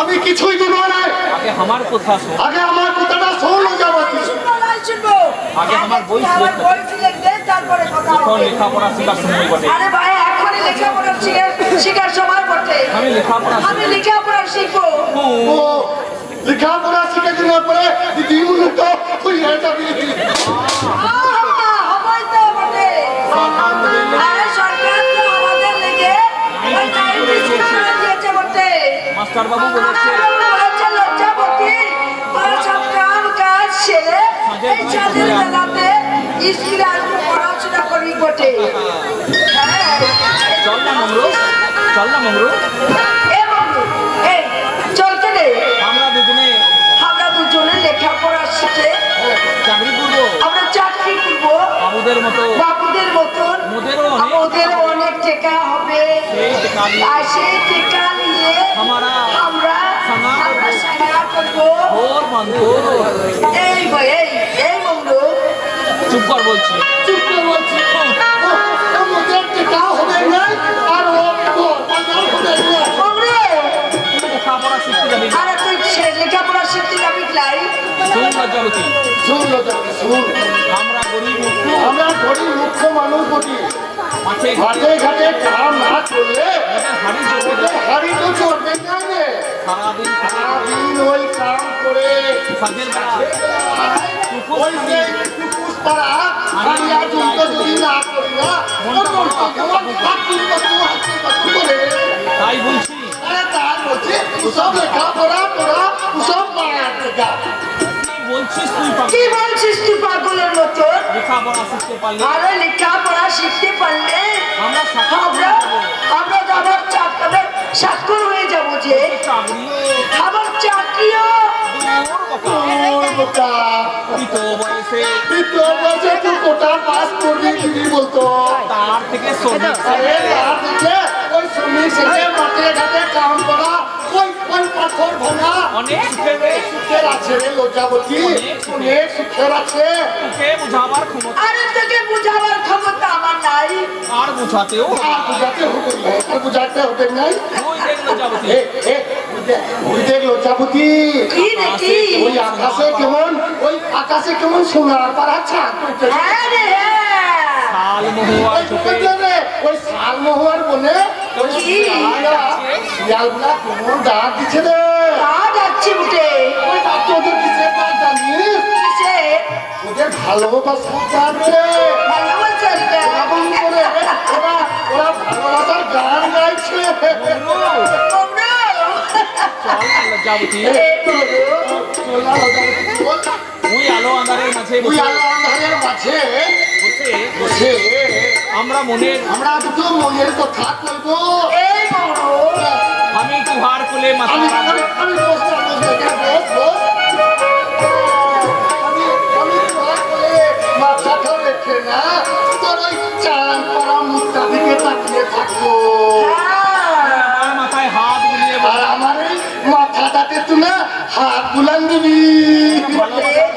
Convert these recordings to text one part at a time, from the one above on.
আমি কিছুই দিব আমার কথা আগে আমার কথাটা শোন জামাতি শুনব। আগে আমার লেখাপড়া শিকার আমি লেখাপড়া আমি লেখাপড়া শিখব। ও লেখাপড়া শিখে বলেছে। পড়াশোনা বটে। হ্যাঁ। চল না চল না। আমরা দুজনে আমরা দুজনে লেখাপড়া শিখে চাকরি করব। আমরা বলব বাবুদের মতো বাবুদের মতন আমাদের অনেক টেকা হবে আর সেই টেকা নিয়ে আমরা আমরা সারা করব এই এই বন্ধু চুপ কর বলছি চুপ কর বলছি আমাদের টেকা হবে না আর ও হবে না আমরা শিখতে যাবি লাই? শুন লজ্জাবতী শুন লজ্জাবতী শুন আমরা গরিব মুক্ত। আমরা গরিব মুখ্য মানুষ বটি। মাঠে ঘাটে। ঘাটে কাম না করলে হাড়ি চলবে হাড়ি তো চড়বে না রে। সারাদিন সারাদিন ওই কাম করে। সাজের ওই যে কুকুস পাড়া হাড়িয়া জুতো যদি না করি না তাই বলছি। আরে তার বলছি সব লেখা পড়া পড়া সব কি বলছিস তুই পাগলের মতো? লেখাপড়া শিখতে পারলে? আরে লেখাপড়া শিখতে পারলে? আমরা আমরা আমরা চাকরি স্বাক্ষর হয়ে যাব যে। আবার চাকরিও? তার থেকে শ্রমিক ওই শ্রমিক মাঠে ঘাটে কাম করা ওই ওই অনেক সুখে সুখের আছে রে লজ্জাবতী অনেক সুখের আছে। তোকে বুঝাবার ক্ষমতা আরে তোকে বুঝাবার ক্ষমতা আমার নাই। আর বুঝাতেও আর বুঝাতে হবে আর বুঝাতে হবে নাই। ওই দেখ লজ্জাবতী এ, এ, ওই দেখ, লজ্জাবতী কি দেখি ওই আকাশে কেমন ওই আকাশে কেমন সোনার পাড়া ছাদ। হ্যাঁ রে হ্যাঁ। ওই চোখে বুঝলে রে, ওই শাল মহুয়ার বনে শিয়ালগুলা কেমন ডাক দিচ্ছে রে তা যাচ্ছি উঠে ওই ডাক তোদের কিসে পায় জানিস কিসে ওদের ভালোবাসা গান রে ভালোবাসার গান। করে ওরা ওরা ভালোবাসার গান গাইছে। ওই আলো মাঝে ওই আলো আন্ধারের মাঝে বসে আমরা মনের আমরা দুটো মনের কথা বলব। আমি তুহার কোলে মাথা আমি মাথাটা রেখে না তোর ওই চান পরা মুখটা দিকে তাকিয়ে থাকব। হ্যাঁ, আমার মাথায় হাত বুলিয়ে আর আমার এই মাথাটাতে তুই হাত বুলান দিবি।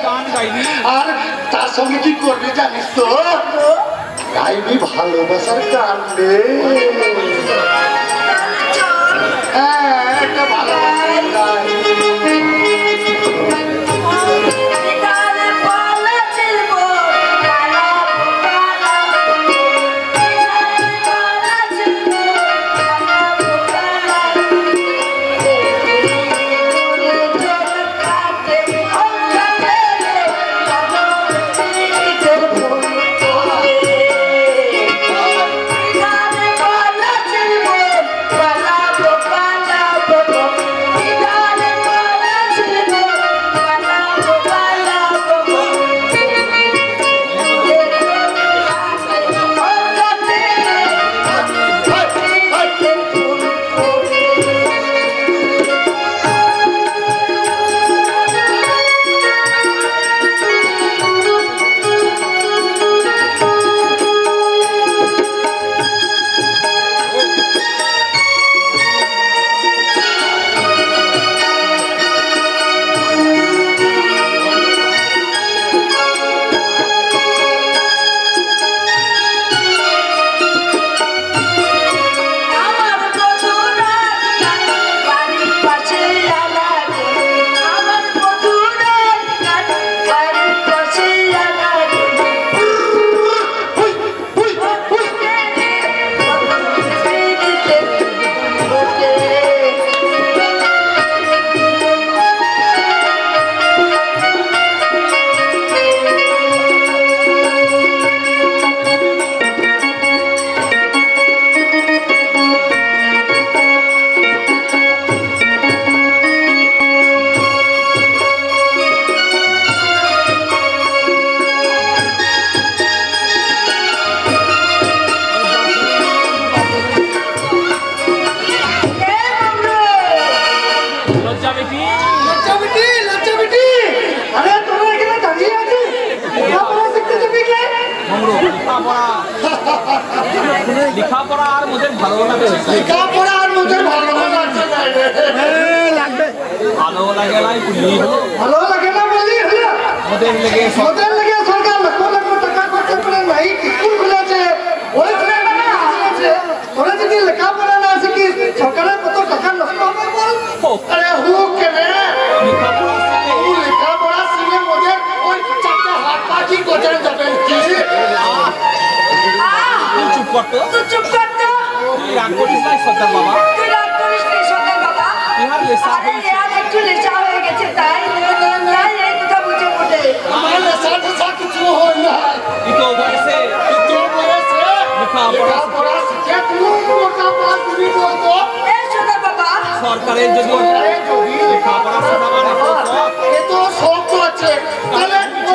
গান গাইবি। আর তার সঙ্গে কি করবি জানিস তো? গাইবি ভালোবাসার গান রে হ্যাঁ একটা ভালোবাসার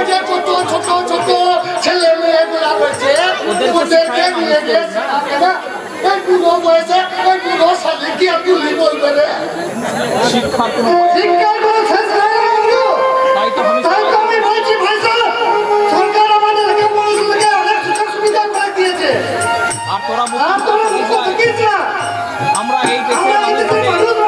যে কত ছোট ছোট ছেলে মেয়ে গুলা রয়েছে ওদেরকে নিয়ে গিয়ে এই বুড়ো বয়সে এই বুড়ো শালি কি আর গুলি বলবে রে শিক্ষার কোনো শিক্ষার কোনো শেষ। তাই তো আমি বলছি ভাই সরকার আমাদের লেখাপড়ার অনেক সুযোগ সুবিধা করে দিয়েছে আর তোরা না আমরা এই দেশের মানুষ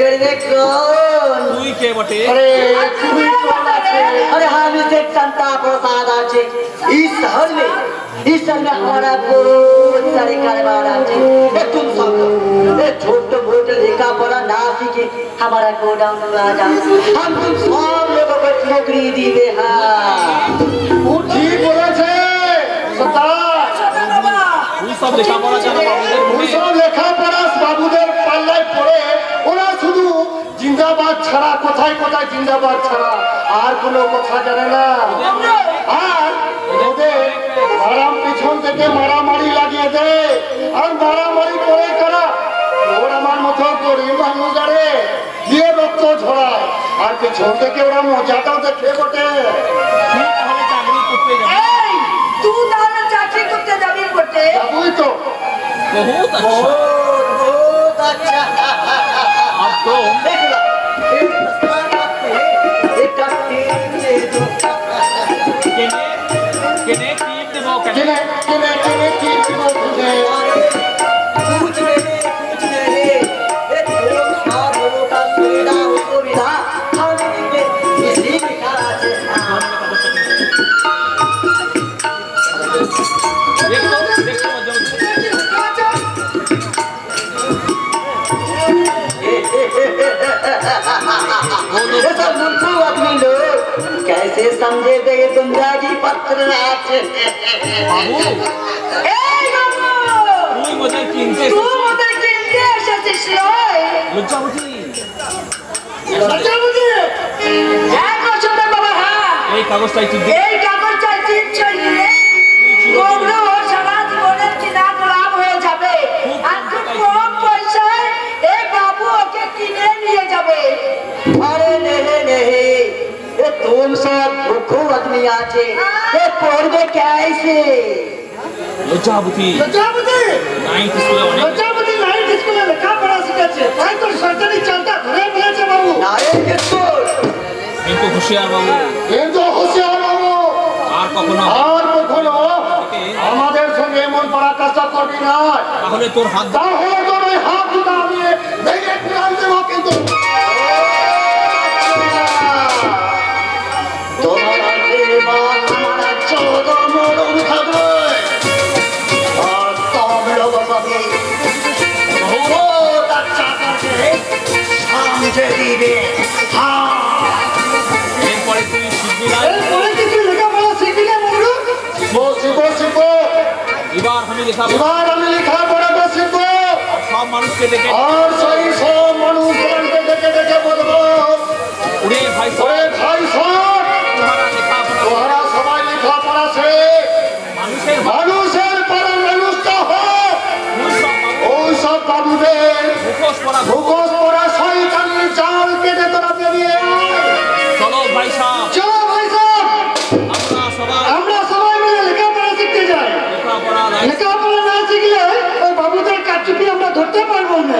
गड़िए कौन? तुई के बटे। अरे तुई कौन अरे हामी से संता प्रसाद आछे इस शहर में इस शहर में हमारा बहुत सारे कारोबार आछे ए तुम सब ए छोटे मोटे लेखा पढ़ा ना सीखे हमारा गोडाउन में आ जाओ हम तुम सब लोग को नौकरी दीवे हाँ। वो ठीक बोला छे। सता सब लेखा पढ़ा जाना बाबूदेव? मुड़ी सब लेखा पढ़ा बाबूदेव। पाल्लाई জিন্দাবাদ ছাড়া কোথায় কোথায় জিন্দাবাদ ছাড়া আর কোনো কথা জানে না আর ওদের আরাম পিছন থেকে মারামারি লাগিয়ে দেয় আর মারামারি করে কারা ওর আমার মতো গরিব মানুষ আরে দিয়ে রক্ত ঝরায় আর পিছন থেকে ওরা মজাটাও দেখে বটে তুই তাহলে চাকরি করতে যাবি এই তুই তাহলে চাকরি করতে যাবি বটে যাবই তো বহুত আচ্ছা बहुत बहुत अच्छा अब तो টিপ দেব কেনে কিনে কিনে কিনে কি দিব বুঝে कुछ গুঞ্জারি পত্র আছে। বাবু। এই বাবু! তুই বোধহয় কিনতে তুই বোধহয় কিনতে এসেছিস নয় লজ্জা বুঝি লজ্জা বুঝি হ্যাঁ কষ্ট বাবা হ্যাঁ এই কাগজটাই তুই এই কাগজ আছে। এ পড়বে কেসে লজ্জাবতী। লজ্জাবতী? নাইট স্কুলে অনেক লজ্জাবতী নাইট স্কুলে লেখা পড়া শিখেছে। তাই তো সরকারি চালটা ঘুরে ফেলেছে বাবু। নারে কিশোর কিন্তু হুঁশিয়ার বাবু। কিন্তু হুঁশিয়ার বাবু। আর কখনো। আর কখনো আমাদের সঙ্গে এমন পড়া করবি না। তাহলে তোর হাত তাহলে তোর হাত দুটো আমি ভেঙে ফেলব কিন্তু। শিখব শিখব শিখব এবার আমি লেখাবো এবার আমি লেখাপড়াটা শিখব সব মানুষকে ডেকে আর সেই সব মানুষ গুলাকে ডেকে ডেকে বলব ওরে ভাই লেখাপড়া লেখাপড়া শেখ পরা মুখোশ পরা শয়তানির জাল কেটে তোরা বেরিয়ে। চলো ভাই সাহেব। চলো ভাই সাহেব। আমরা সবাই মিলে লেখাপড়া শিখতে যাই। লেখাপড়া না শিখলে ওই বাবুদের কাটচুপি আমরা ধরতে পারব না।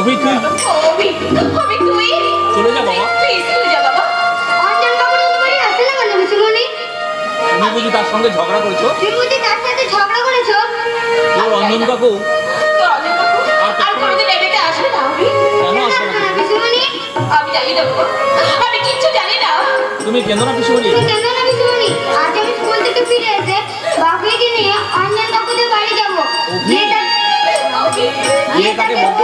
অভি তুই? অভি অভি তুই? চলে যা বাবা। তুই স্কুলে যা বাবা। অঞ্জন কাপুর বাড়ি আসে না কেন বিশুমণি তুমি বুঝি তার সঙ্গে ঝগড়া করেছ? তুমি বুঝি তার সাথে ঝগড়া করেছ? তোর রঞ্জন কাকু? তোর অনেক আর কোনোদিন এমনিতে আসবে না অভি কেন আসবে না? না আমি জানি না আমি কিচ্ছু জানি না। তুমি কেন না পিছু বলি তুমি কেন না বিশুমণি আজ আমি স্কুল থেকে ফিরে এসে বাপিকে নিয়ে অঞ্জন কাকুদের বাড়ি যাব। অভি তাকে বলব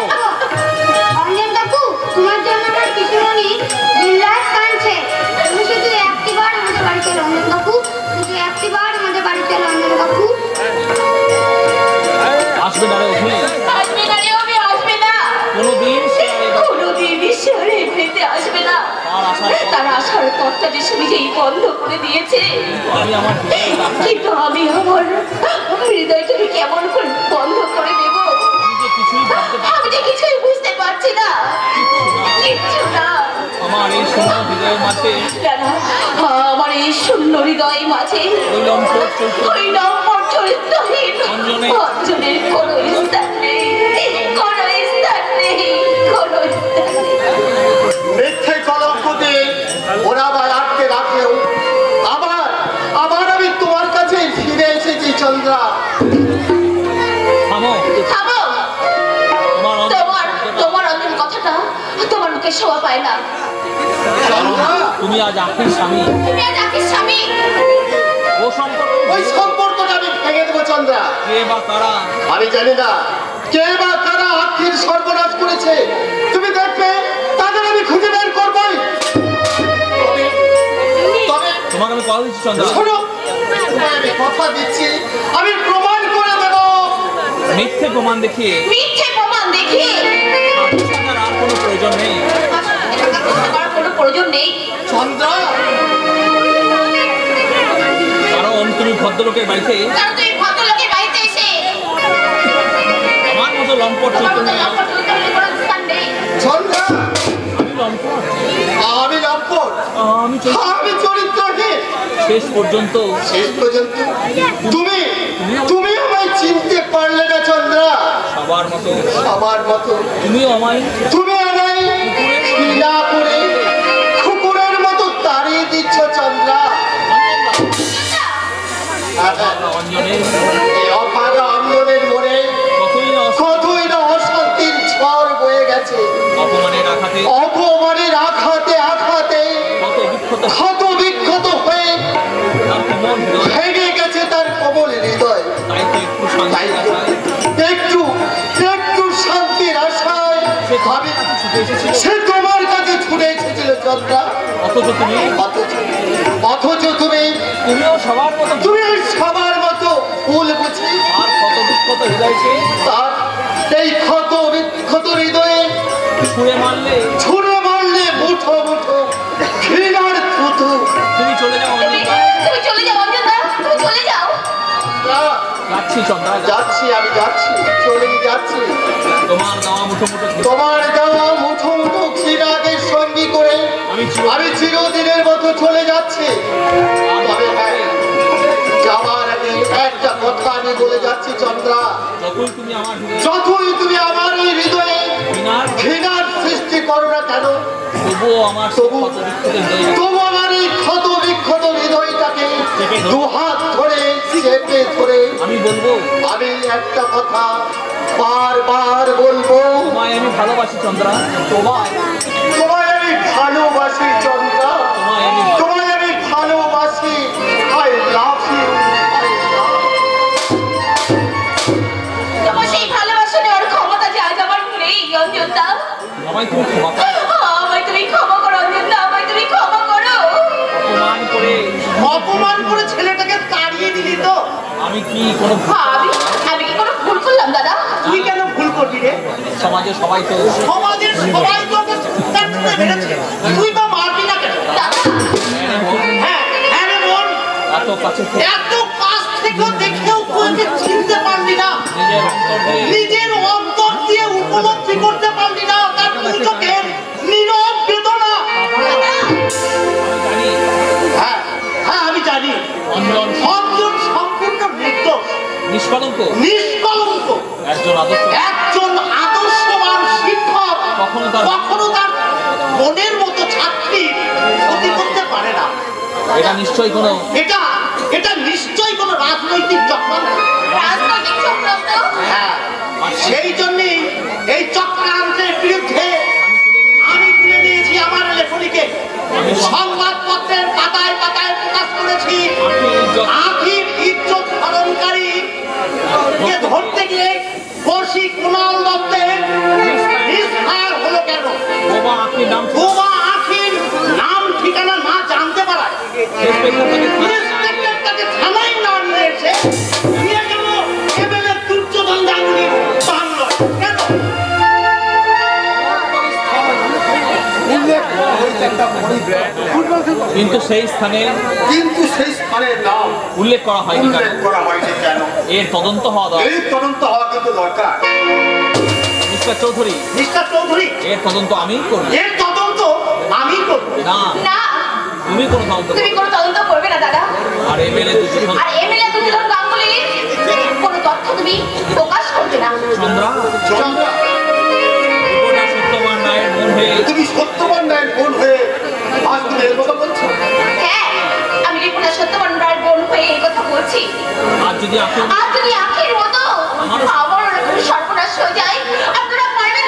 পথটা যে নিজেই বন্ধ করে দিয়েছে। কিন্তু আমি আমার হৃদয়টাকে কেমন করে বন্ধ করে দেব? আমি যে কিছুই বুঝতে পারছি না। কিচ্ছু না। আমার এই শূন্য হৃদয়ের মাঝে। কেন আমার এই শূন্য হৃদয় মাঝে ওই নম্বর চরিত্রহীন। অঞ্জনে। অঞ্জনের কোনো স্থান চন্দ্রা। থামো। থামো। তোমার অন্তর- তোমার তোমার অন্তিম কথাটা তোমার মুখে শোভা পায় না। তুমি আজ আখির স্বামী। তুমি আজ আখির স্বামী। ও সম্পর্ক ওই সম্পর্কটা আমি ভেঙে দেবো চন্দ্রা। কে বা তারা আমি জানি না। কে বা কারা আখির সর্বনাশ করেছে? তুমি দেখবে তাদের আমি খুঁজে বের করবই। তোমাকে আমি কথা দিচ্ছি চন্দ্রা। শোনো আমি কথা দিচ্ছি। আমি প্রমাণ করে দেবো। মিথ্যে প্রমাণ দেখিয়ে। মিথ্যে প্রমাণ দেখিয়ে। আর কোনো প্রয়োজন নেই। আমার কোনো প্রয়োজন নেই। চন্দ্রা! কারণ তুমি ভদ্রলোকের বাড়িতে ভদ্রলোকের বাড়িতে এসে। আমার মতো লম্পট চন্দ্রা! আমি লম্পট। আমি লম্পট। আমি চরিত্রহীন শেষ পর্যন্ত শেষ পর্যন্ত? তুমি তুমি আমায় চিনতে পারলে না চন্দ্রা। সবার মতো। আমার মতো। তুমিও আমায় তুমি আমায় করে কুকুরের মতো তাড়িয়ে দিচ্ছ চন্দ্রা। অঞ্জনের মনে অপমানের আঘাতে। অপমানের আঘাতে আঘাতে। কত ক্ষত বিক্ষত ভেঙে গেছে তার কোমল হৃদয়। একটু একটু শান্তির আশায় সে তোমার কাছে ছুটে এসেছিল চন্দ্রা। অথচ তুমি অথচ তুমি তুমিও সবার মতো তুমি সবার মতো ফুল বুঝি। আর কত বিক্ষত হৃদয়কে তার এই ক্ষত বিক্ষত হৃদয়ে ছুঁড়ে মারলে ছুঁড়ে মারলে মুঠো মুঠো তুমি চলে যাও তুমি চলে যাও অঞ্জনা তুমি চলে যাও। যাচ্ছি চন্দ্রা যাচ্ছি। আমি যাচ্ছি চলে যাচ্ছি। তোমার দেওয়া মুঠো মুঠো তোমার দেওয়া মুঠো মুঠো ঘৃণাকে সঙ্গী করে আমি আমি চিরদিনের মতো চলে যাচ্ছি। তবে হ্যাঁ যাওয়ার আগে একটা কথা আমি বলে যাচ্ছি চন্দ্রা। যতই তুমি আমার যতই তুমি আমার এই হৃদয়ে ঘৃণার সৃষ্টি করো না কেন? আমার তবু- আমার এই ক্ষত বিক্ষত হৃদয়টাকে দুহাত ধরে চেপে ধরে। আমি বলব আমি একটা কথা বারবার বলব। তোমায় আমি ভালোবাসি চন্দ্রা। তোমায়। তোমায় আমি ভালোবাসি চন্দ্রা। আমায় তুমি ক্ষমা করো। আমায় তুমি ক্ষমা করো অঞ্জনদা আমায় তুমি ক্ষমা করো। অপমান করে অপমান করে ছেলেটাকে তাড়িয়ে দিলি তো? আমি কি কোনো আমি আমি কি কোনো ভুল করলাম দাদা? তুই কেন ভুল করবি রে? সমাজে সবাই তো সমাজের সবাই তার মেরেছে তুই বা মারবি না কেন? হ্যাঁ হ্যাঁ রে বোন। এত কাছে এত কাছ থেকে দেখেও তুই চিনতে পারলি না। নিজের অন্তর দিয়ে। নিজের অন্তর দিয়ে উপলব্ধি করতে পারলি না তার দুচোখের নীরব বেদনা। হ্যাঁ হ্যাঁ আমি জানি। অঞ্জন। অঞ্জন সম্পূর্ণ নির্দোষ। নিষ্কলঙ্ক। নিষ্কলঙ্ক। একজন আদর্শ। একজন আদর্শবান শিক্ষক। কখনো তার- কখনো তার মনের মতো ছাত্রী ক্ষতি করতে পারে না। এটা নিশ্চয়ই কোনো এটা এটা নিশ্চয়ই কোনো রাজনৈতিক চক্রান্ত। রাজনৈতিক চক্রান্ত? হ্যাঁ সেই জন্যই এই চক্রান্তের বিরুদ্ধে আমার সংবাদপত্রের পাতায় পাতায় প্রকাশ করেছি আখির ইজ্জত হরণকারী ধরতে গিয়ে বসি কুণাল দত্তের হলো কেন? বোমা আখির নাম ঠিকানা না জানতে পারায় থানায় না নিয়ে কিন্তু সেই স্থানে কিন্তু সেই স্থানের নাম উল্লেখ করা হয়নি কেন করা হয়নি কেন? এর তদন্ত হওয়া দরকার। এই তদন্ত হওয়া কিন্তু দরকার। মিস্টার চৌধুরী মিস্টার চৌধুরী এর তদন্ত আমি করব। এর তদন্ত আমি করব। না না তুমি কোনো তদন্ত তুমি করবে কোনো তদন্ত করবে না দাদা। আর এমএলএ দুজন আর এমএলএ দুজন গাঙ্গুলি কোনো তথ্য তুমি প্রকাশ করবে না। চন্দ্রা। চন্দ্রা, তুমি সত্যবান ন্যায় বোন হয়ে আজ তুমি এর কথা বলছো? হ্যাঁ আমি রিপোর্টার সত্যবান রায়ের বোন হয়ে এই কথা বলছি। আর যদি আপনি আর যদি আখের মতো আমার ওরকম সর্বনাশ হয়ে যায় আপনারা পারবেন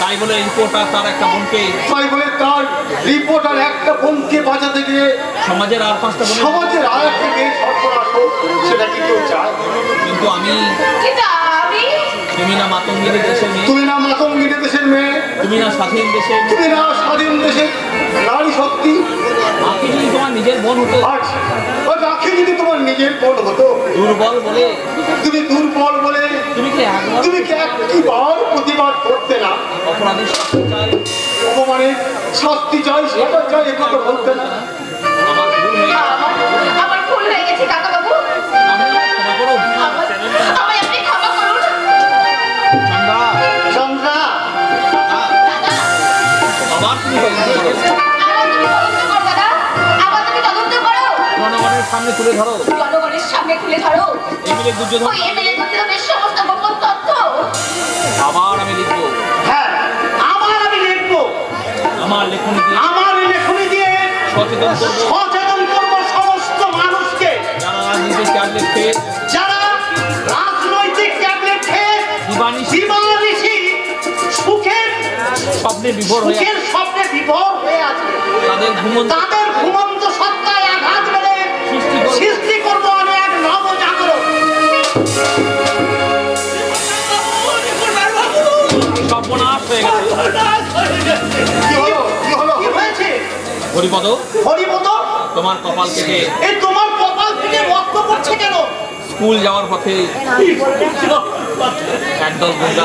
তাই বলে রিপোর্টার তার একটা বোনকে তাই বলে তার রিপোর্টার একটা বোনকে বাঁচাতে গিয়ে সমাজের আর পাঁচটা বোন সমাজের আর একটা মেয়ে সর্বনাশ হোক সেটা কি কেউ চায় কিন্তু আমি কিন্তু আমি তুমি না মাতঙ্গিনী দেশের মেয়ে। তুমি না মাতঙ্গিনী দেশের মেয়ে। তুমি না স্বাধীন দেশের তুমি না স্বাধীন দেশের নারী শক্তি। আপনি যদি তোমার নিজের বোন হতো? রাখি যদি তোমার নিজের বোন হতো? দুর্বল বলে? তুমি দুর্বল বলে? তুমি কি তুমি কি একটিবার প্রতিবাদ করতে না? অপরাধের শাস্তি চাই। অপমানের শাস্তি চাই সেটা চাই একথা বলতে না। আমার ভুল হয়ে গেছে। আমার আমার ভুল হয়ে গেছে কাকা জনগণের সামনে তুলে ধরো। জনগণের সামনে তুলে ধরো। এমএলএ দুর্যোধন এমএলএ দুর্যোধনের সমস্ত গোপন তথ্য। আবার আমি লিখব। হ্যাঁ আমার আমি লিখব। আমার লেখনী দিয়ে আমার লেখনী দিয়ে সচেতন করব। সচেতন করব সমস্ত মানুষকে। যারা রাজনীতি ট্যাবলেট খেয়ে স্বপ্নে বিভোর হয়ে সুখের স্বপ্নে বিভোর হয়ে আছে। তাদের ঘুমন্ত তাদের ঘুমন্ত সত্তায় আঘাত মেরে সৃষ্টি করব। আমি এক নবজাগরণ। সর্বনাশ হয়ে গেছে কি হলো? কি হলো? কি হয়েছে? হরিপদ হরিপদ? তোমার কপাল থেকে এই তোমার কপাল থেকে রক্ত পড়ছে কেন? স্কুল যাওয়ার পথে একদল একদল গুন্ডা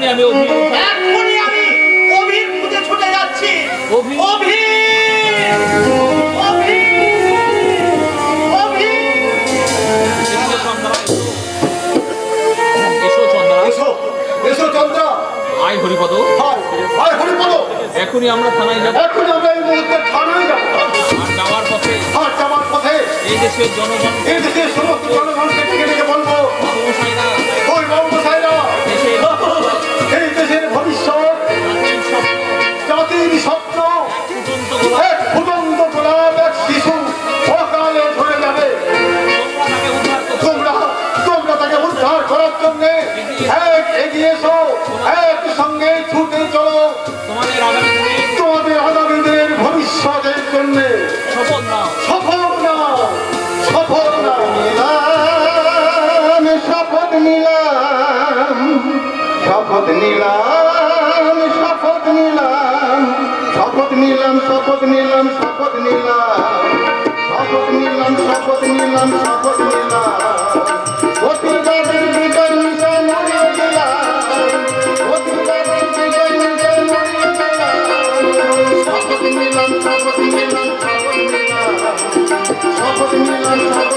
এখনই আমি এক্ষুনি আমি অভির খুঁজে ছুটে যাচ্ছি। অভি? অভি অভি অভি এসো চন্দ্রা। এসো চন্দ্রা এসো এসো চন্দ্র। আয় হরিপদ। হরিপদ। এখনই আমরা থানায় যাব। এখন আমরা এই মুহূর্তে থানায় যাব। আর যাওয়ার পথে আর যাওয়ার পথে এই দেশের জনগণ এই দেশের সমস্ত জনগণকে ডেকে ডেকে বলব। মহাশয়রা ওই বাবু জন্য শপথ নাও। সফল না সফল না নিলাম শপথ নিলাম শপথ নিলাম শপথ নিলাম শপথ নিলাম শপথ নিলাম শপথ নিলাম শপথ নিলাম শপথ নিলাম শপথ নিলাম। हा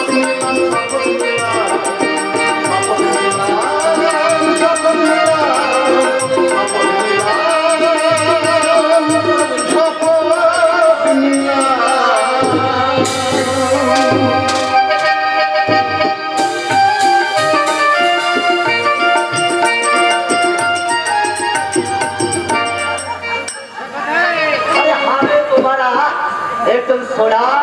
बड़ा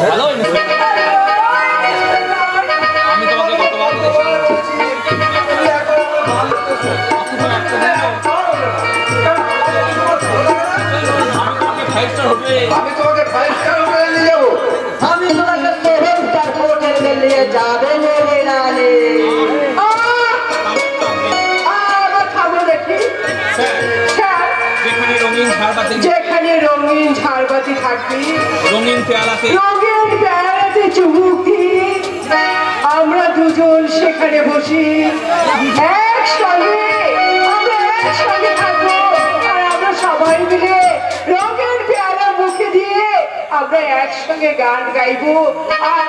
ভালো আমি তোমাকে কতবার আমি তোমাকে ফাইভ স্টার হোটেলে নিয়ে যাব আমি তোমাকে সেভেন স্টার হোটেলে নিয়ে যাবেন ঝাড়বাতি। যেখানে রঙিন ঝাড়বাতি থাকবে। রঙিন পেয়ালাতে রঙিন পেয়ালাতে চুমুক। আমরা দুজন সেখানে বসি। একসঙ্গে আমরা একসঙ্গে থাকব। আর আমরা সবাই মিলে রঙের পেয়ালা মুখে দিয়ে আমরা একসঙ্গে গান গাইবো। আর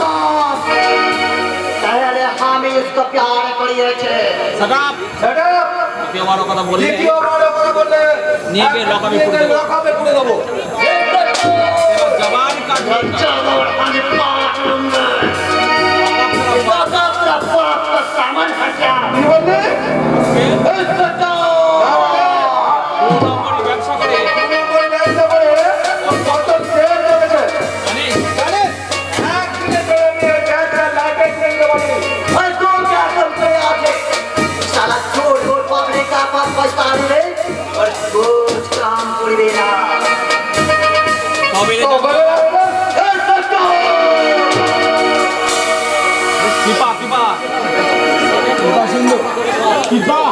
Oh, আমি তো प्यार করিয়েছে। সদাপ সদাপ আমার কথা বলে। দ্বিতীয়বার কথা বললে নিয়ে লকাবে পুরো দেব। লকাবে পুরো দেব। জবান কা জবান মানে পাক বন্ধ বাবা পুরো পাক का सामान हटा बोले Keep up.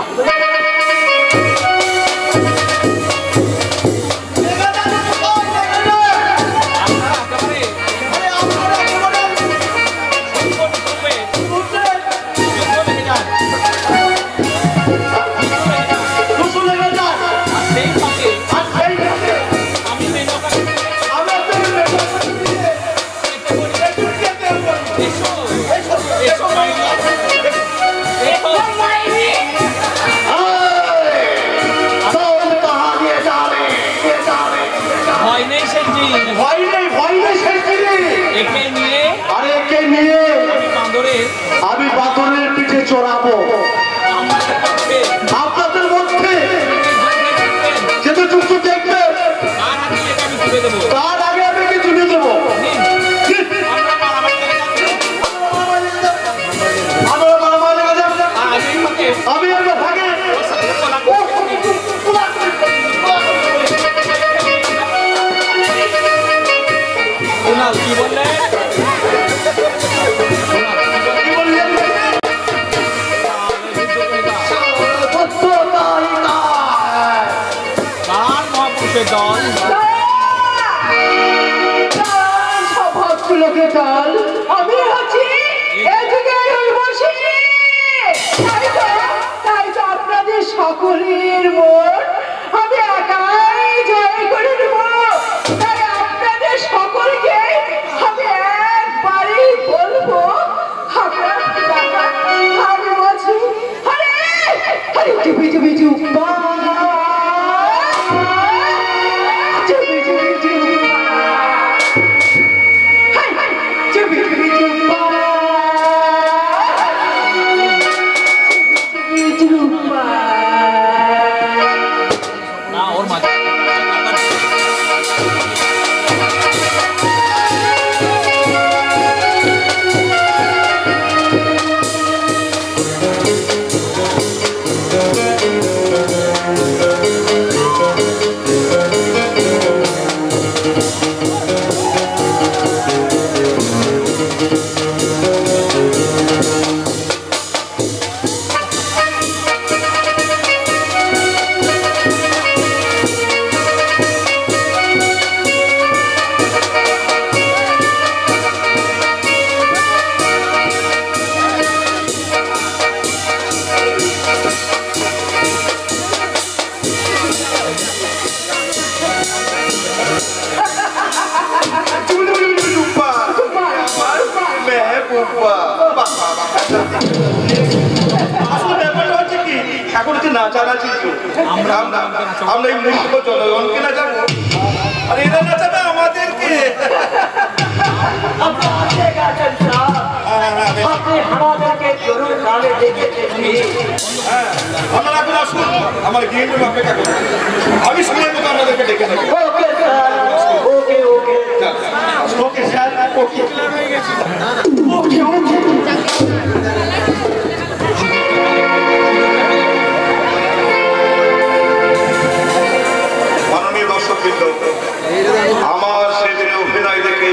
আমার সেদিনে অভিনয় দেখে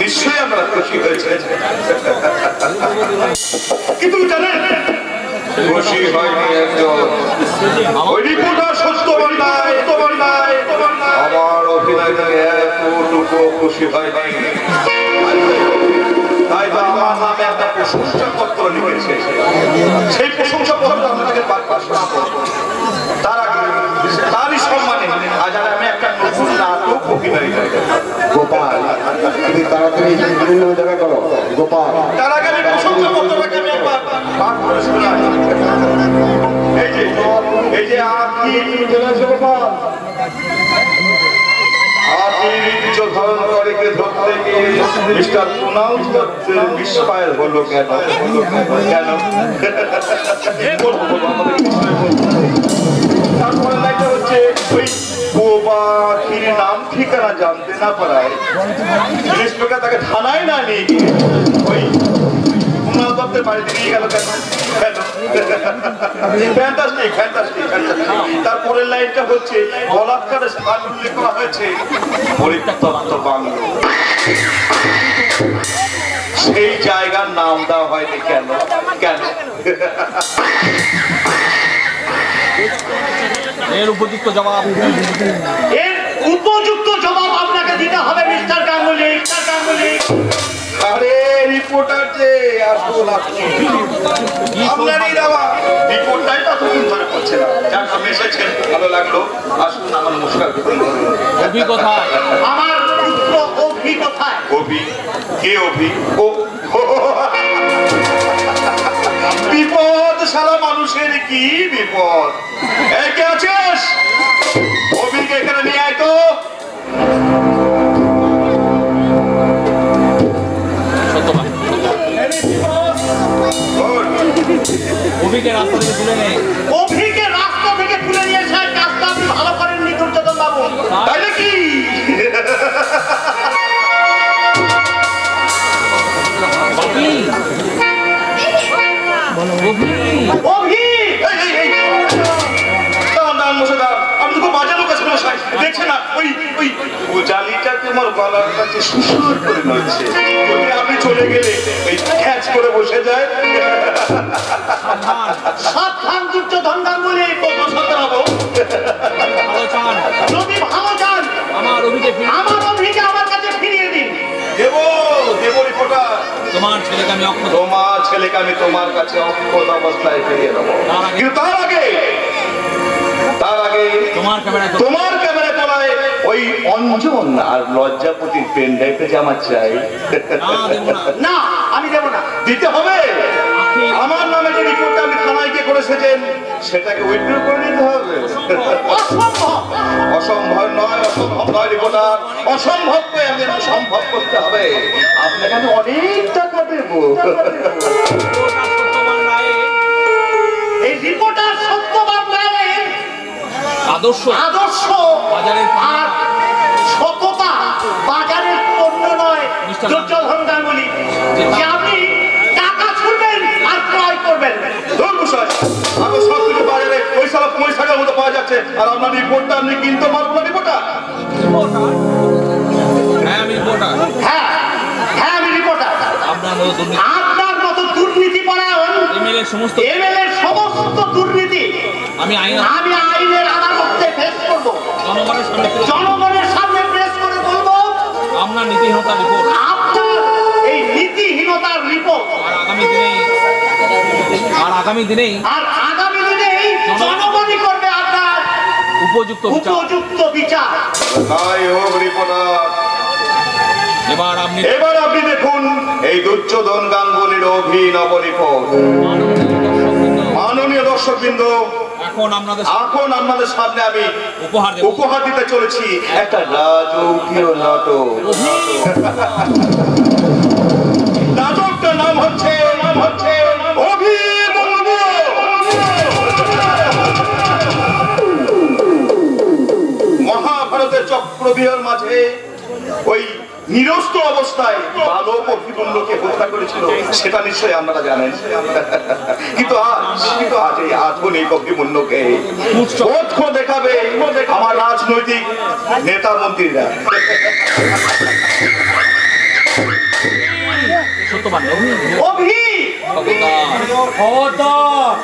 নিশ্চয়ই আপনারা খুশি হয়েছেন। কিন্তু জানেন, খুশি হয়নি একজন। বন্যায় আমার অভিনয় দেখে এতটুকু খুশি হয়নি। তাই তো আমার নামে একটা প্রশংসা পত্র লিখেছে। সেই প্রশংসা পত্র আমাদেরকে বারবার শোনাবো তার আগে তারই সম্মানে আজ আর আমি একটা নতুন নাটক অভিনয় গোপাল তুমি তাড়াতাড়ি বিভিন্ন জায়গায় করো। গোপাল। তার আগে আমি প্রশংসা পত্রটাকে আমি একবার পাঠ করে শোনাই। এই যে এই যে গোপাল। আখির ধারণ করে কে ধরতে গিয়ে মিস্টার কুনাল দত্তের বিস্ময়ের হলো কেন? কেন? তারপরে লাইনটা হচ্ছে ওই বোবা আখির নাম ঠিকানা জানতে না পারায় ইন্সপেক্টর তাকে থানায় না নিয়ে গিয়ে ওই দত্তের বাড়িতে নিয়ে গেল কেন কেন ফ্যান্টাস্টিক ফ্যান্টাস্টিক তারপরের লাইনটা হচ্ছে বলাৎকারের স্থান উল্লেখ করা হয়েছে পরিত্যক্ত বাংলো। সেই জায়গার নাম দেওয়া হয়নি কেন? কেন? এর উপযুক্ত জবাব। এর উপযুক্ত জবাব আপনাকে দিতে হবে মিস্টার গাঙ্গুলি মিস্টার গাঙ্গুলি। আরে রিপোর্টার যে আসল আসল আপনারই দেওয়া রিপোর্টটাই তো ধরে করছে না যাক আপনি এসেছেন ভালো লাগল আসুন আমার নমস্কার করুন আমার পুত্র অভি কোথায় অভি কে অভি ও বিপদ সারা মানুষের কি বিপদ এই কে আছিস অভিকে এখানে নিয়ে আয় তো অভিকে রাস্তা থেকে তুলে নেই অভিকে রাস্তা থেকে তুলে নিয়ে আসার কাজটা আপনি ভালো করেননি দুর্যোধন বাবু। তাই নাকি? বাপি অভি। অভি! এই, এই, এই। দাঁড়ান, দাঁড়ান, মশাই, দাঁড়ান। আপনি তো খুব বাজে লোক আছেন, মশাই। না? ওই ওই গোজালিটা তোমার গলার কাছে সুসুর করে নড়ছে যদি আপনি চলে গেলে ওই ক্যাচ করে বসে যায়। সাবধান দুর্যোধন গাঙ্গুলি যদি ভালো চান। আমার অভিকে আমার অভিকে আমার কাছে ফিরিয়ে দিন। দেব দেব রিপোর্টার। তোমার ছেলেকে আমি অক্ষত তোমার ছেলেকে আমি তোমার কাছে অক্ষত অবস্থায় ফিরিয়ে দেবো। তার আগে কিন্তু তার আগে তার আগে তোমার ক্যামেরা তোমার ক্যামেরা তোলায় ওই অঞ্জন আর লজ্জাপতির পেন ড্রাইভটা যে আমার চাই। না, দেব না। না আমি দেব না। দিতে হবে। আমার নামে যে রিপোর্টটা আমি থানায় গিয়ে করে এসেছেন সেটাকে উইথড্র করে নিতে হবে। অসম্ভব। অসম্ভব নয় অসম্ভব নয় রিপোর্টার। অসম্ভবকে আমি যেন সম্ভব করতে হবে। আপনাকে আমি অনেক টাকা দেবো। এই রিপোর্টার সত্যবান আদর্শ। আদর্শ। বাজারের আর দুর্যোধন গাঙ্গুলি যে আপনি টাকা ছুড়বেন আর ক্রয় করবেন। ধর্মশয় আমি সব কিছু বাজারে ওই সালা পঁয়ষ টাকার মতো পাওয়া যাচ্ছে আর আপনার রিপোর্টটা আপনি কিনতে পারব না রিপোর্টটা হ্যাঁ আমি রিপোর্টার। হ্যাঁ হ্যাঁ আমি রিপোর্টার। আপনার মতো দুর্নীতি পরায়ণ এমএলএ সমস্ত এমএলএ সমস্ত দুর্নীতি আমি আইন আমি আইনের আদালতে ফেস করব। জনগণের সামনে জনগণের আপনার নীতিহীনতার রিপোর্ট আপনার এই নীতিহীনতার রিপোর্ট আর আগামী দিনেই আর আগামী দিনেই আর আগামী দিনে এই জনগণই করবে আপনার উপযুক্ত বিচার। উপযুক্ত বিচার। এবার আপনি এবার আপনি দেখুন এই দুর্যোধন গাঙ্গুলির অভিনব রিপোর্ট। মাননীয় দর্শকবৃন্দ, দর্শক দর্শকবৃন্দ এখন আপনাদের এখন আপনাদের সামনে আমি উপহার উপহার দিতে চলেছি একটা রাজকীয় নাটক। নাটকটার নাম হচ্ছে নাম হচ্ছে মহাভারতের চক্রবিহর মাঝে ওই নিরস্ত অবস্থায় বালক অভিমন্যুকে হত্যা করেছিল সেটা নিশ্চয়ই আপনারা জানেন। কিন্তু আজ কিন্তু আজ এই আধুনিক অভিমন্যুকে দেখাবে আমার রাজনৈতিক নেতা মন্ত্রীরা।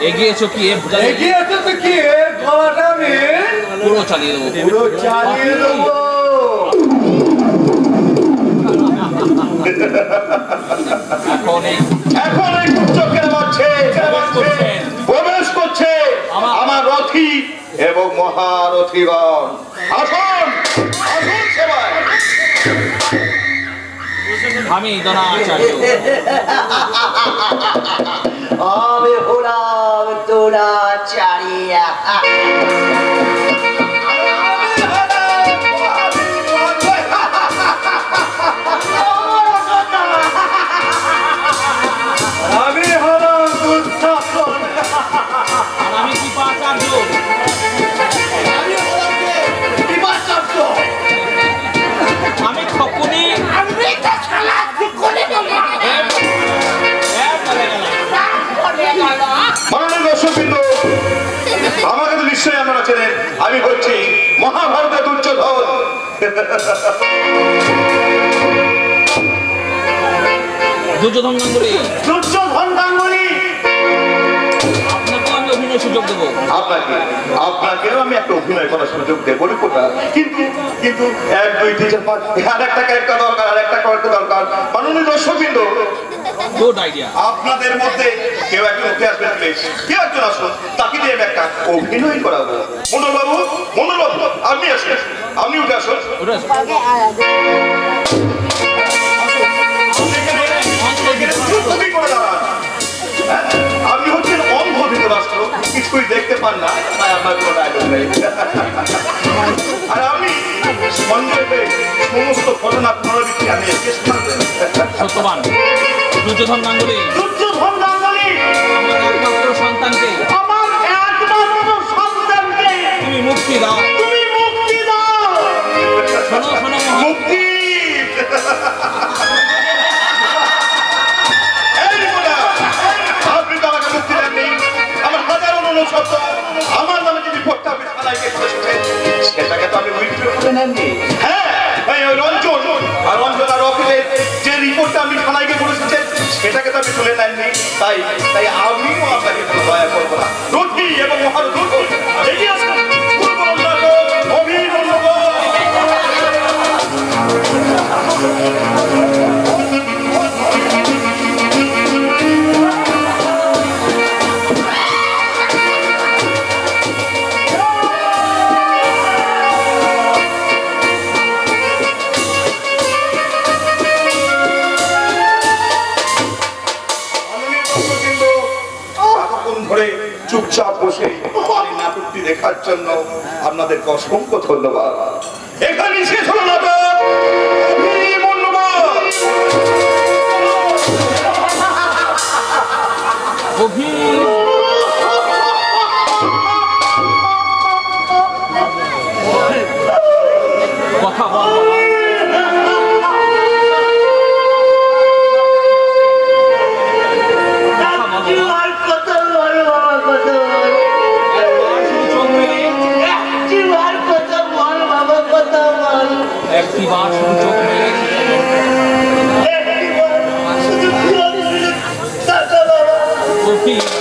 এগিয়েছো কি? তো কি? পুরো চালিয়ে দেবো। পুরো চালিয়ে দেবো। এখন এই প্রবেশ করছে। আমার রথী এবং মহারথীগণ। আসুন আসুন সবাই। আমি দনা আচার্য আমি হলাম তোরা মাননীয় আমাকে তো নিশ্চয়ই আপনারা চেনেন। আমি হচ্ছি মহাভারতের দুর্যোধন। দুর্যোধন গাঙ্গুলি। দুর্যোধন গাঙ্গুলি। সুযোগ দেবো। আপনাকে আপনাকেও আমি একটা অভিনয় করার সুযোগ দেবো কিন্তু কিন্তু এক দুই তিন চার পাঁচ আর একটা ক্যারেক্টার দরকার আর একটা ক্যারেক্টার দরকার। মাননীয় দর্শকবৃন্দ গুড আইডিয়া আপনাদের মধ্যে কেউ একজন উঠে আসবেন প্লিজ কেউ একজন আসুন তাকে দিয়ে আমি একটা অভিনয় করাবো মন্ডল বাবু মন্ডল বাবু আপনি আসুন আপনি উঠে আসুন চুপি করে দাঁড়ান। হ্যাঁ? কিছুই দেখতে পান না। তাই আপনার কোনো ডায়লগ নেই। আর আমি সঞ্জয়কে সমস্ত ঘটনা পুনরাবৃত্তি আমি সত্যবান। দুর্যোধন গাঙ্গুলি। দুর্যোধন গাঙ্গুলি! আমার একমাত্র সন্তানকে। আমার একমাত্র সন্তানকে! তুমি মুক্তি দাও। তুমি মুক্তি দাও! শোনো শোনো মুক্তি! হাজার আমার নামে যে রিপোর্টটা আপনি থানায় কে সেটাকে তো আমি withdraw করে নেননি। হ্যাঁ, রঞ্জন আর রঞ্জন আর যে রিপোর্টটা আপনি থানায় গিয়ে করে এসেছেন, সেটাকে তো আপনি তুলে নেননি। তাই তাই আমিও আপনাকে দয়া করব না। রুটি এবং মহারুটি এগিয়ে আসুন। অভিনন্দন। চুপচাপ বসে নাটকটি দেখার জন্য আপনাদেরকে অসংখ্য ধন্যবাদ। এখানেই শেষ হলো কথা বল। 你把吃的交给别人。哎，我，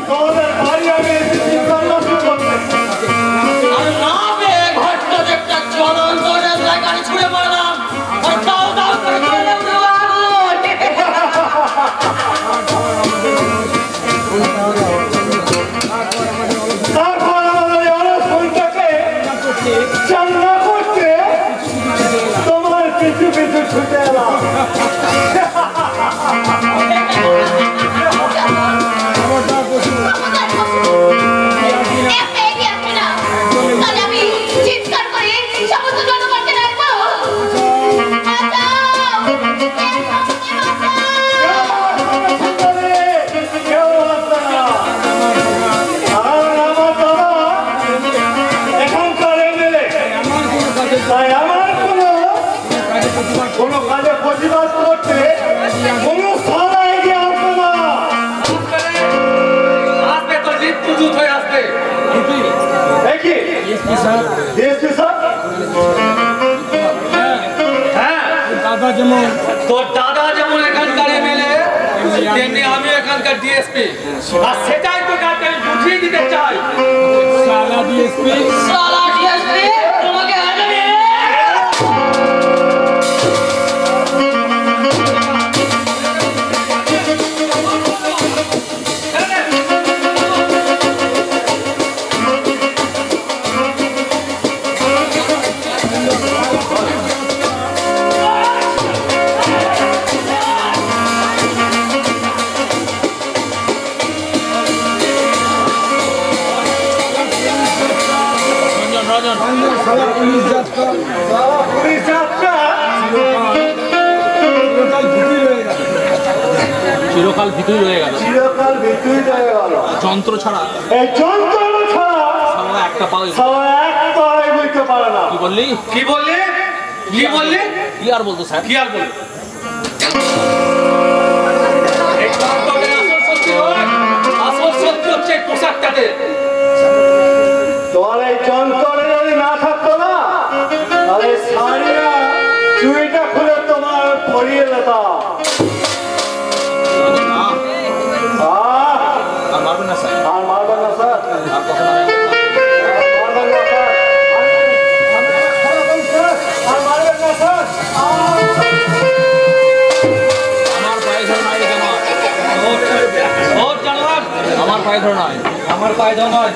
Toda স্যার হ্যাঁ দাদা যেমন তোর দাদা যেমন এখানকার এমএলএ তেমনি আমি এখানকার ডিএসপি আর সেটাই তো আজকে বুঝিয়ে দিতে চাই। সালা ডিএসপি সালা ডিএসপি সারা পুলিশ যাত্রা। পুলিশ যাত্রা। চিরকাল ভীতি রয়ে গেল। চিরকাল ভিতরে রয়ে গেল। যন্ত্র ছাড়া এই যন্ত্রণা ছাড়া সারা একটা পাও এক বুঝতে পারে না। কি বললি? কি বললি? কি বললি? কি আর বলতো স্যার? কি আর আসল সত্যি হচ্ছে পোশাকটাতে। তোমার এই যন্ত্রণা পরিয়ে দিতাম আর মারবেন না স্যার? আর মারবেন না স্যার? আর কখনো আমার পায়ে ধরে নয় আমার পায়ে ধরে নয়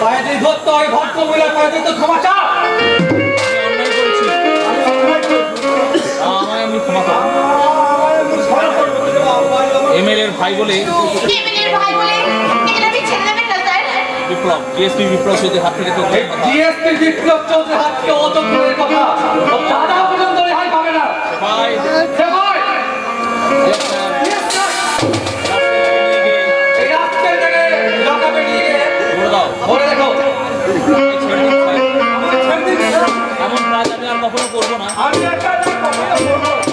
পায়ে দিয়ে ধরতে হয় ভদ্র মহিলার পায়ে দিয়ে তো ক্ষমা চা ক্ষমা করো এমএলএর ভাই বলে বিপ্লব ডিএসপি বিপ্লব হাত থেকে তো ডিএসপি হাত থেকে অত দূরের কথা। দাদা পর্যন্ত রেহাই পাবে না। ভাই। এমন কাজ আমি আর কখনো করব না। আমি। আর কখনো করব না।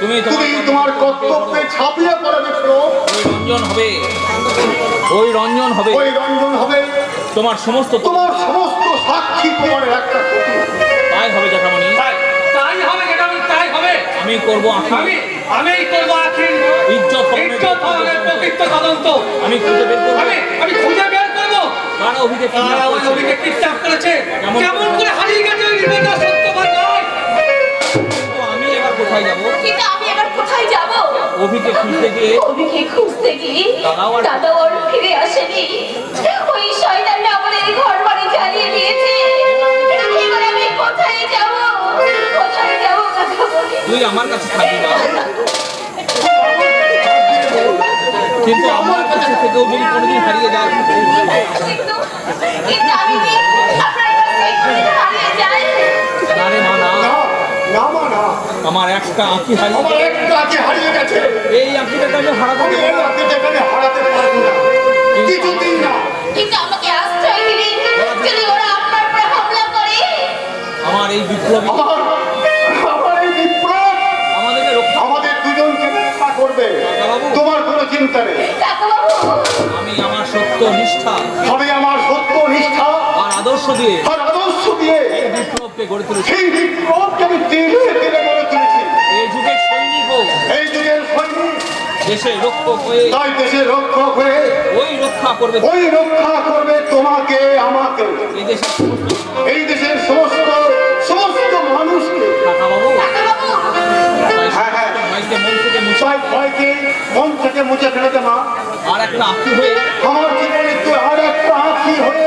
তুমি তুমি তোমার কর্তব্যে ঝাঁপিয়ে পড়ে ওই রঞ্জন হবে। ওই রঞ্জন হবে। ওই রঞ্জন হবে। তোমার সমস্ত তোমার সমস্ত সাক্ষী প্রমাণের একটা তাই হবে জ্যাঠামণি তাই হবে আমি তাই হবে। আমি করব আমি আমি করব আখির ইজ্জত ইজ্জত হরণের প্রকৃত তদন্ত। আমি খুঁজে বের করব। আমি আমি খুঁজে বের করব। কারা অভিকে কারা ওই নবীকে কিডন্যাপ করেছে? কেমন? কেমন করে? হারিয়ে গেছে নয়? কিন্তু আমি এবার কোথায় যাব? কিন্তু অভিকে খুঁজতে গিয়ে অভিকে খুঁজতে গিয়ে দাদাও আর- ফিরে আসেনি। ওই শয়তানটা আমাদের ঘর বাড়ি জ্বালিয়ে দিয়েছে। এবার আমি কোথায় যাব? কোথায় যাব তুই আমার কাছে থাকবি না। কিন্তু আমার কাছে থেকেও যদি কোনোদিন হারিয়ে যায়। কিন্তু কিন্তু আমি আপনার আমার একটা আঁকি হারিয়ে আমার একটা আঁকি হারিয়ে গেছে। এই আঁকিটাকে আমি হারাতে দেবো এই আঁকিটাকে আমি হারাতে পারব না। কিছুতেই না। কিন্তু আমাকে আশ্রয় দিলে যদি ওরা আপনার উপরে হামলা করে। আমার এই বিপ্লবী আমার এই বিপ্লব আমাদেরকে রক্ষা আমাদের দুজনকে রক্ষা করবে। তোমার কোনো চিন্তা নেই। আমি আমার সত্য নিষ্ঠা। আমি আমার সত্য নিষ্ঠা। আর আদর্শ দিয়ে আর আদর্শ দিয়ে বিপ্লবকে গড়ে তুলেছি। সেই বিপ্লবকে আমি দিলে দিলে গড়ে তুলেছি। এই যুগের সৈনিক এই যুগের সৈনিক। দেশের রক্ষক হয়ে তাই দেশের রক্ষক হয়ে ওই রক্ষা করবে ওই রক্ষা করবে তোমাকে আমাকে। এই দেশের সমস্ত এই দেশের সমস্ত সমস্ত মানুষকে। টাকা বাবু হ্যাঁ, হ্যাঁ। মন ভয়কে মন থেকে মুছে ফেলে মা। আর একটা আঁকি হয়ে আমার জীবনে তুই আর একটা আঁখি হয়ে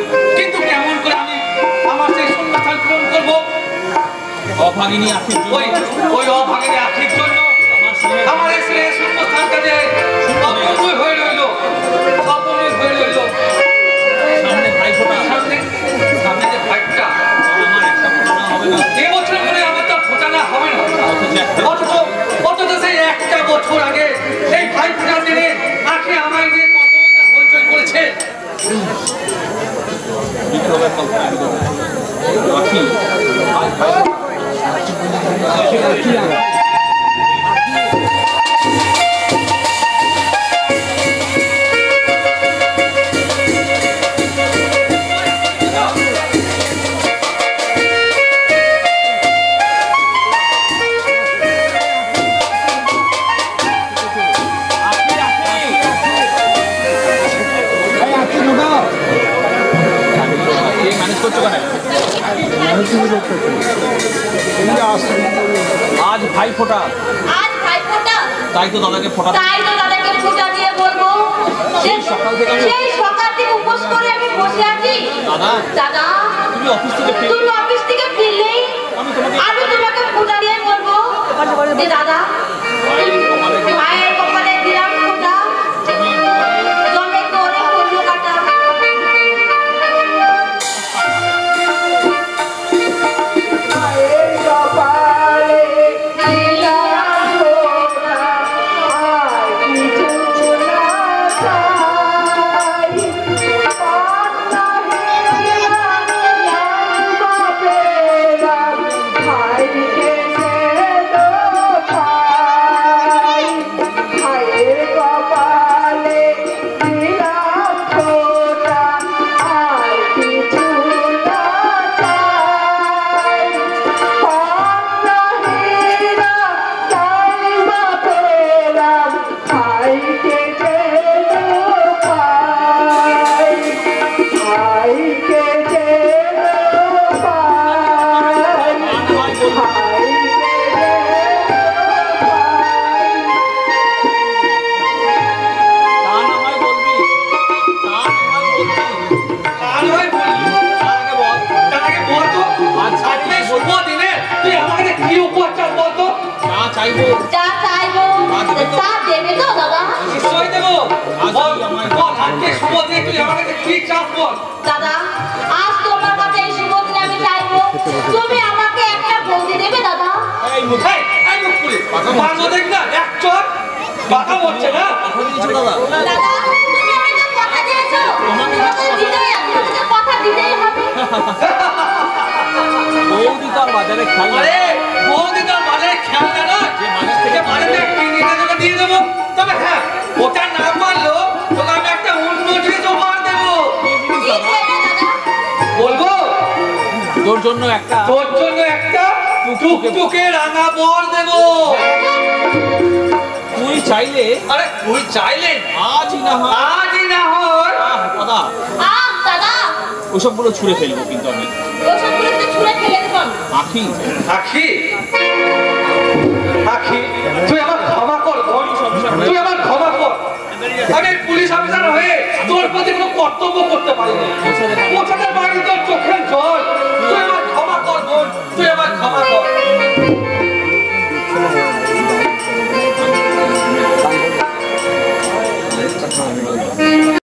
অভাগিনী আখির ওই ওই অভাগিনী আখির জন্য আমার এসে শূন্যস্থানটাতে অপূর্ণ হয়ে রইল। অপূর্ণ হয়ে রইল। সামনে ভাই ফোটা সামনে সামনে যে ভাইটা আমার একটা ফোটা হবে না। এ বছর পরে আমার তো ফোটা না হবে না। অথচ অথচ সেই একটা বছর আগে এই ভাই ফোটার দিনে আখি আমার নিয়ে কত হইচই করেছে। বিক্রমের কল্পনা আখি Aqui, aqui, ó. তো দাদাকে তাই তো くれている。す